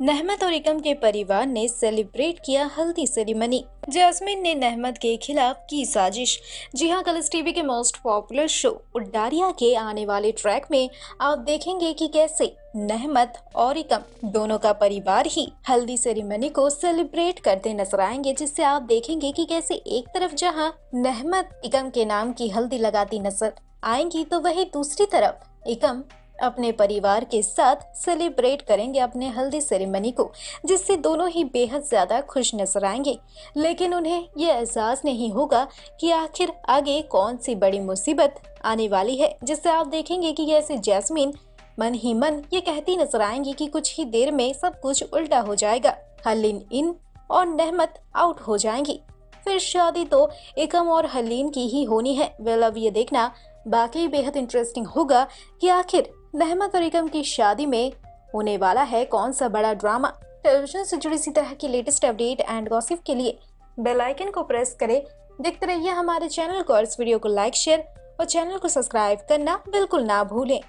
नहमत और इकम के परिवार ने सेलिब्रेट किया हल्दी सेरेमनी। जैस्मिन ने नहमत के खिलाफ की साजिश। जी हाँ कलर्स टीवी के मोस्ट पॉपुलर शो उडारिया के आने वाले ट्रैक में आप देखेंगे कि कैसे नहमत और इकम दोनों का परिवार ही हल्दी सेरेमनी को सेलिब्रेट करते नज़र आएँगे, जिससे आप देखेंगे कि कैसे एक तरफ़ जहाँ नहमत, इकम के नाम की हल्दी लगाती नज़र आएँगी तो वही दूसरी तरफ़ इकम अपने परिवार के साथ सेलिब्रेट करेंगे अपने हल्दी सेरेमनी को, जिससे दोनों ही बेहद ज़्यादा खुश नज़र आएँगे। लेकिन उन्हें ये एहसास नहीं होगा कि आखिर आगे कौन सी बड़ी मुसीबत आने वाली है, जिससे आप देखेंगे कि कैसे जैस्मीन मन ही मन ये कहती नज़र आएँगी कि कुछ ही देर में सब कुछ उल्टा हो जाएगा, हलीन इन और नहमत आउट हो जाएँगी। फिर शादी तो एकम और हलीन की ही होनी है। वेल अब ये देखना बाकी बेहद इंटरेस्टिंग होगा कि आखिर नहमत और इकम की शादी में होने वाला है कौन सा बड़ा ड्रामा? टेलीविज़न से जुड़ी इसी तरह की लेटेस्ट अपडेट एंड गॉसिप के लिए बेल आइकन को प्रेस करें। देखते रहिए हमारे चैनल को और इस वीडियो को लाइक शेयर और चैनल को सब्सक्राइब करना बिल्कुल ना भूलें।